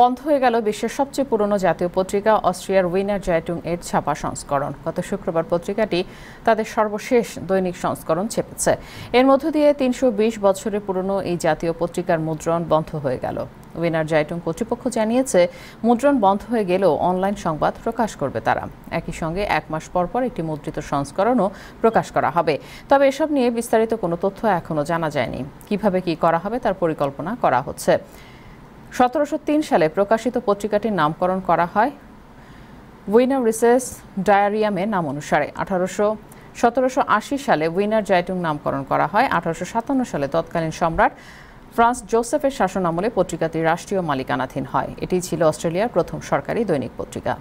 বন্ধ হয়ে গেল বিশ্বের সবচেয়ে পুরনো জাতীয় পত্রিকা, অস্ট্রিয়ার উইনার জায়টুং এর ছাপা সংস্করণ। গত শুক্রবার পত্রিকাটি তাদের সর্বশেষ দৈনিক সংস্করণ ছেপেছে। এর মধ্য দিয়ে তিনশো বিশ বছরের পুরনো এই জাতীয় পত্রিকার মুদ্রণ বন্ধ হয়ে গেল। উইনার জাইটুং কর্তৃপক্ষ জানিয়েছে, মুদ্রণ বন্ধ হয়ে গেলেও অনলাইন সংবাদ প্রকাশ করবে তারা। একই সঙ্গে এক মাস পর পর একটি মুদ্রিত সংস্করণও প্রকাশ করা হবে। তবে এসব নিয়ে বিস্তারিত কোনো তথ্য এখনও জানা যায়নি। কীভাবে কি করা হবে তার পরিকল্পনা করা হচ্ছে। সতেরোশো তিন সালে প্রকাশিত পত্রিকাটির নামকরণ করা হয়। উইনার রিসেস ডায়ারিয়ামের নাম অনুসারে আঠারোশো সতেরোশো সালে উইনার জায়টুং নামকরণ করা হয়। আঠারোশো সাতান্ন সালে তৎকালীন সম্রাট ফ্রান্স জোসেফের শাসন আমলে পত্রিকাটি রাষ্ট্রীয় মালিকানাধীন হয়। এটি ছিল অস্ট্রেলিয়ার প্রথম সরকারি দৈনিক পত্রিকা।